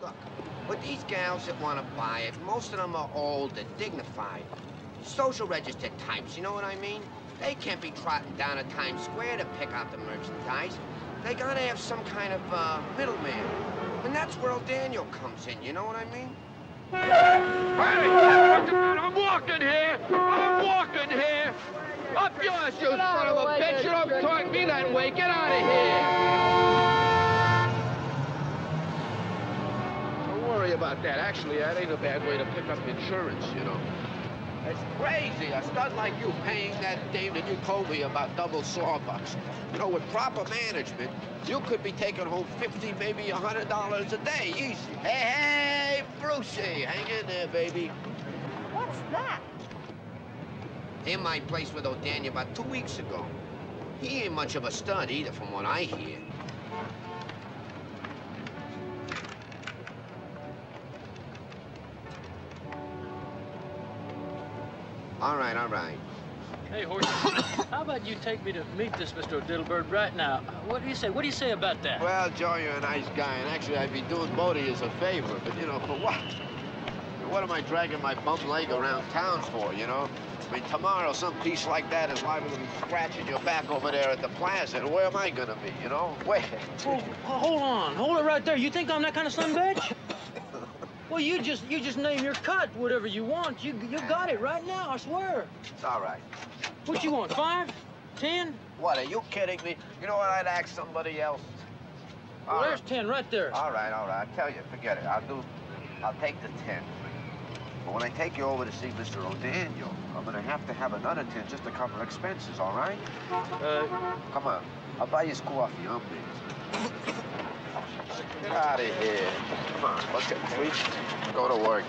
Look, with these gals that want to buy it, most of them are old and dignified. Social register types, you know what I mean? They can't be trotting down to Times Square to pick out the merchandise. They gotta have some kind of uh, middleman. And that's where O'Daniel comes in, you know what I mean? Hey, I'm walking here! I'm walking here! Up yours, you son of a bitch! You don't talk to me that way! Get out of here! Don't worry about that. Actually, that ain't a bad way to pick up insurance, you know. It's crazy, a stud like you paying that dame that you told me about double sawbucks. You know, with proper management, you could be taking home 50, maybe a $100 a day, easy. Hey, hey, Brucey, hang in there, baby. What's that? In my place with O'Daniel about two weeks ago. He ain't much of a stud either, from what I hear. All right, all right. Hey, Horse, how about you take me to meet this Mr. O'Dittlebird right now? What do you say? What do you say about that? Well, Joe, you're a nice guy, and actually I'd be doing both as a favor, but you know, for what? What am I dragging my bum leg around town for, you know? I mean, tomorrow some piece like that is liable to be scratching your back over there at the plaza, and where am I gonna be, you know? Where? Well, hold on. Hold it right there. You think I'm that kind of son bitch? Well, you just you just name your cut, whatever you want. You you got it right now, I swear. It's all right. What you want, five? Ten? What, are you kidding me? You know what, I'd ask somebody else. Well, All there's right. ten right there. All right, all right. I tell you, forget it. I'll do, I'll take the 10. But when I take you over to see Mr. O'Daniel, I'm gonna have to have another 10 just to cover expenses, all right? Uh, Come on. I'll buy you coffee. I'm busy. Get out of here. Come on, let's get sweet. Go to work.